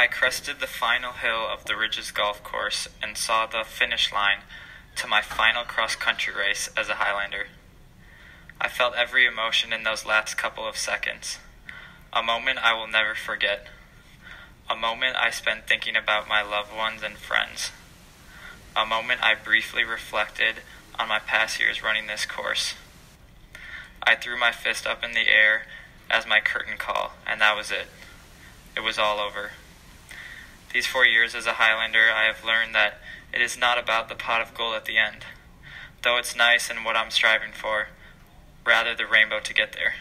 I crested the final hill of the Ridges Golf Course and saw the finish line to my final cross country race as a Highlander. I felt every emotion in those last couple of seconds. A moment I will never forget. A moment I spent thinking about my loved ones and friends. A moment I briefly reflected on my past years running this course. I threw my fist up in the air as my curtain call, and that was it. It was all over. These four years as a Highlander, I have learned that it is not about the pot of gold at the end, though it's nice and what I'm striving for, rather the rainbow to get there.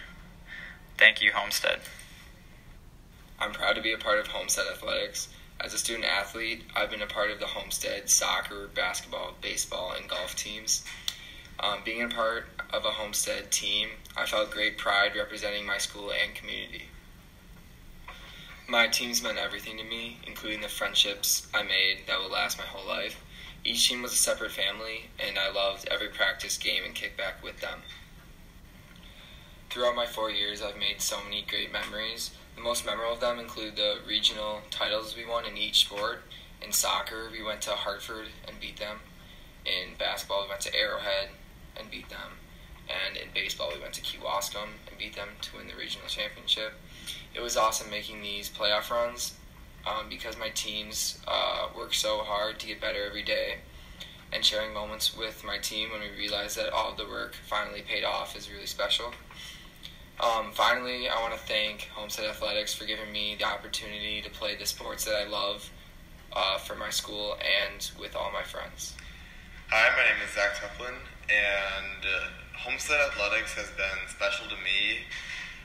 Thank you, Homestead. I'm proud to be a part of Homestead Athletics. As a student athlete, I've been a part of the Homestead soccer, basketball, baseball, and golf teams. Um, being a part of a Homestead team, I felt great pride representing my school and community. My teams meant everything to me, including the friendships I made that will last my whole life. Each team was a separate family, and I loved every practice, game, and kickback with them. Throughout my four years, I've made so many great memories. The most memorable of them include the regional titles we won in each sport. In soccer, we went to Hartford and beat them. In basketball, we went to Arrowhead and beat them. And in baseball, we went to Kewaskum and beat them to win the regional championship. It was awesome making these playoff runs um, because my teams uh, work so hard to get better every day. And sharing moments with my team when we realized that all the work finally paid off is really special. Um, finally, I want to thank Homestead Athletics for giving me the opportunity to play the sports that I love uh, for my school and with all my friends. Hi, my name is Zach Teplin, and uh, Homestead Athletics has been special to me.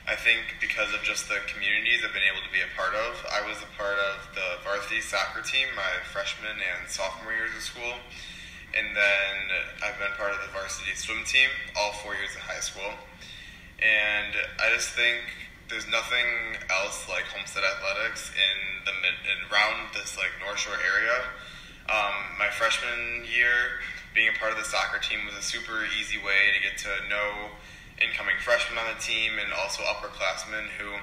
I think because of just the communities I've been able to be a part of. I was a part of the varsity soccer team my freshman and sophomore years of school, and then I've been part of the varsity swim team all four years of high school. And I just think there's nothing else like Homestead Athletics in the mid and around this like North Shore area. Um, my freshman year, being a part of the soccer team was a super easy way to get to know incoming freshmen on the team and also upperclassmen who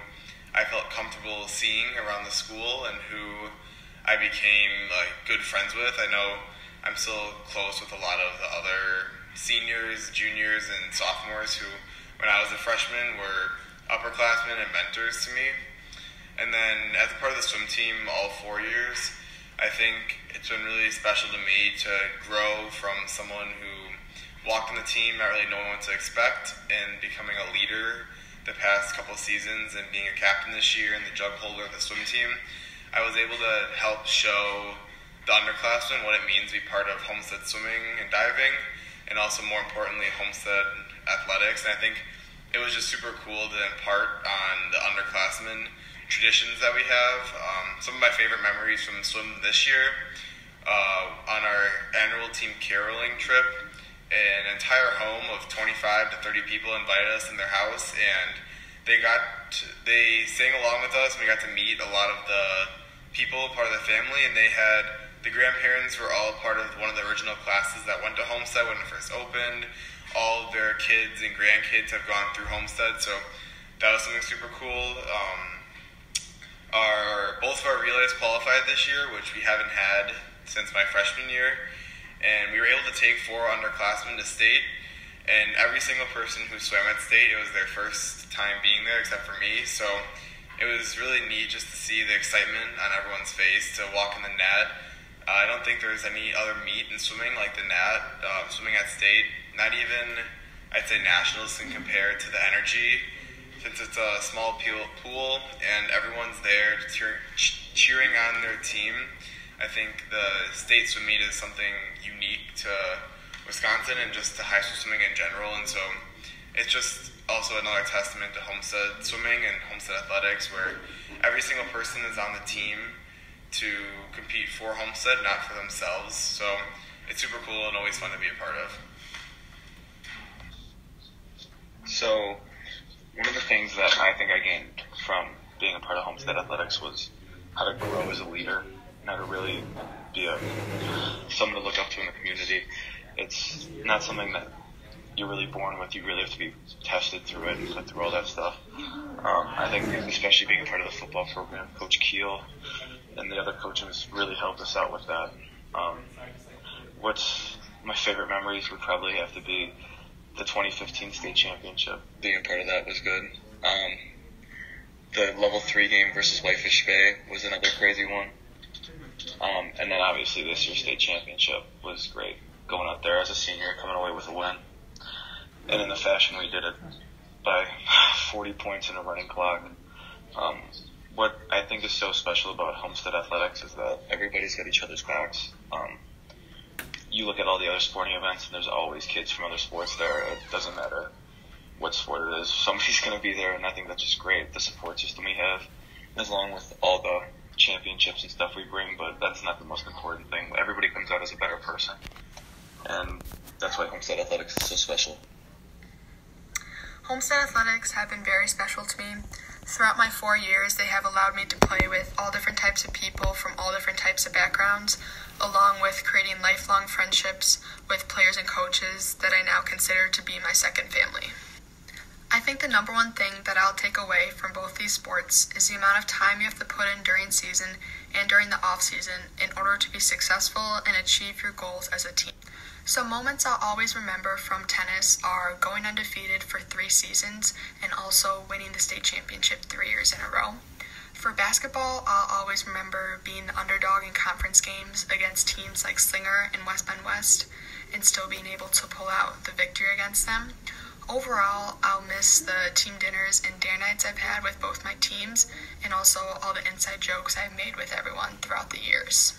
I felt comfortable seeing around the school and who I became like good friends with. I know I'm still close with a lot of the other seniors, juniors, and sophomores who when I was a freshman were upperclassmen and mentors to me. And then as a part of the swim team all four years, I think it's been really special to me to grow from someone who walked on the team not really knowing what to expect and becoming a leader the past couple seasons and being a captain this year and the jug holder of the swim team. I was able to help show the underclassmen what it means to be part of Homestead swimming and diving, and also more importantly, Homestead athletics. And I think it was just super cool to impart on the underclassmen traditions that we have. Um, some of my favorite memories from swim this year uh, on our annual team caroling trip. An entire home of 25 to 30 people invited us in their house, and they got to, they sang along with us. We got to meet a lot of the people, part of the family, and they had the grandparents were all part of one of the original classes that went to Homestead when it first opened all of their kids and grandkids have gone through Homestead, so that was something super cool. Um, our both of our relays qualified this year, which we haven't had since my freshman year, and we were able to take four underclassmen to state. And every single person who swam at state, it was their first time being there, except for me. So it was really neat just to see the excitement on everyone's face to walk in the Nat. Uh, I don't think there's any other meet in swimming like the Nat. Uh, swimming at state not even I'd say nationals can compare to the energy since it's a small pool and everyone's there cheering on their team. I think the state swim meet is something unique to Wisconsin and just to high school swimming in general, and so it's just also another testament to Homestead swimming and Homestead athletics, where every single person is on the team to compete for Homestead, not for themselves. So it's super cool and always fun to be a part of. So, one of the things that I think I gained from being a part of Homestead Athletics was how to grow as a leader how to really be a someone to look up to in the community. It's not something that you're really born with. You really have to be tested through it and put through all that stuff. Um, I think, especially being a part of the football program, Coach Kiel and the other coaches really helped us out with that. Um, what's my favorite memories would probably have to be the 2015 state championship. Being a part of that was good. Um, the level three game versus Whitefish Bay was another crazy one. Um, and then obviously this year's state championship was great. Going out there as a senior, coming away with a win, and in the fashion we did it by 40 points in a running clock. Um, what I think is so special about Homestead Athletics is that everybody's got each other's backs. Um, you look at all the other sporting events, and there's always kids from other sports there. It doesn't matter what sport it is. Somebody's going to be there, and I think that's just great. The support system we have, as long with all the championships and stuff we bring, but that's not the most important thing. Everybody comes out as a better person, and that's why Homestead Athletics is so special. Homestead Athletics have been very special to me. Throughout my four years, they have allowed me to play with all different types of people from all different types of backgrounds, along with creating lifelong friendships with players and coaches that I now consider to be my second family. I think the number one thing that I'll take away from both these sports is the amount of time you have to put in during season and during the off season in order to be successful and achieve your goals as a team. So moments I'll always remember from tennis are going undefeated for three seasons and also winning the state championship three years in a row. For basketball, I'll always remember being the underdog in conference games against teams like Slinger and West Bend West and still being able to pull out the victory against them. Overall, I'll miss the team dinners and dare nights I've had with both my teams and also all the inside jokes I've made with everyone throughout the years.